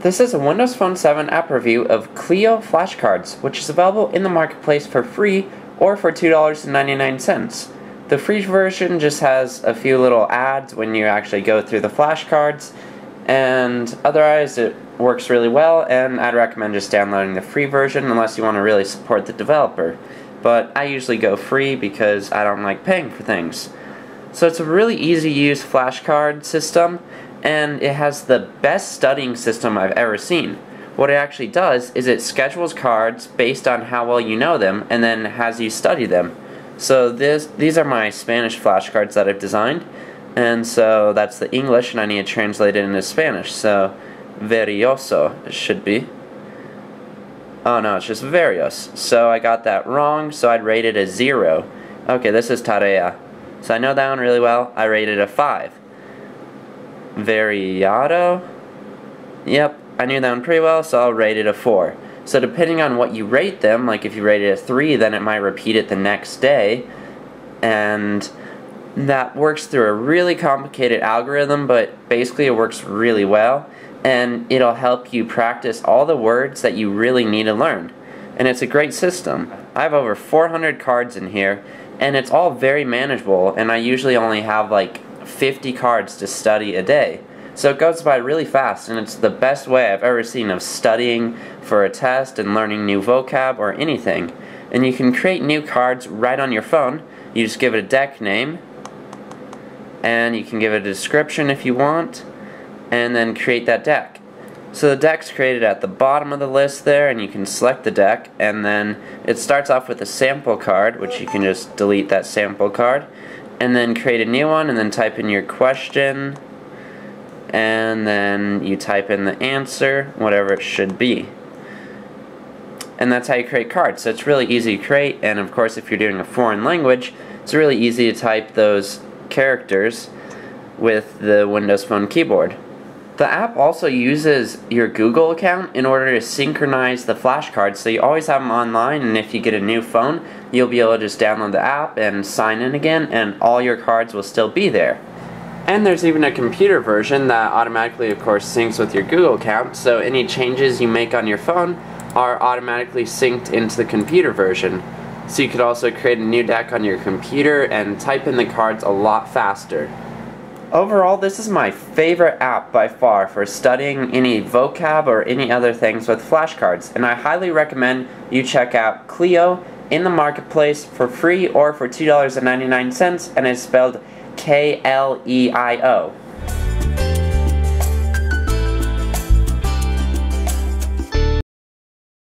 This is a Windows Phone 7 app review of Kleio flashcards, which is available in the marketplace for free or for $2.99. The free version just has a few little ads when you actually go through the flashcards, and otherwise it works really well, and I'd recommend just downloading the free version unless you want to really support the developer. But I usually go free because I don't like paying for things. So it's a really easy to use flashcard system and it has the best studying system I've ever seen. What it actually does is it schedules cards based on how well you know them and then has you study them. So this, these are my Spanish flashcards that I've designed and so that's the English and I need to translate it into Spanish. So verioso should be. Oh no, it's just varios. So I got that wrong, so I'd rate it a 0. Okay, this is tarea. So I know that one really well. I rated a 5. Variado. Yep, I knew that one pretty well, so I'll rate it a 4. So depending on what you rate them, like if you rate it a 3, then it might repeat it the next day. And that works through a really complicated algorithm, but basically it works really well. And it'll help you practice all the words that you really need to learn. And it's a great system. I have over 400 cards in here, and it's all very manageable, and I usually only have like 50 cards to study a day. So it goes by really fast, and it's the best way I've ever seen of studying for a test and learning new vocab or anything. And you can create new cards right on your phone. You just give it a deck name, and you can give it a description if you want, and then create that deck. So the deck's created at the bottom of the list there, and you can select the deck, and then it starts off with a sample card, which you can just delete that sample card, and then create a new one, and then type in your question, and then you type in the answer, whatever it should be. And that's how you create cards. So it's really easy to create, and of course if you're doing a foreign language, it's really easy to type those characters with the Windows Phone keyboard. The app also uses your Google account in order to synchronize the flashcards, so you always have them online, and if you get a new phone, you'll be able to just download the app and sign in again, and all your cards will still be there. And there's even a computer version that automatically, of course, syncs with your Google account, so any changes you make on your phone are automatically synced into the computer version. So you could also create a new deck on your computer and type in the cards a lot faster. Overall, this is my favorite app by far for studying any vocab or any other things with flashcards, and I highly recommend you check out Kleio in the marketplace for free or for $2.99, and it's spelled K-L-E-I-O.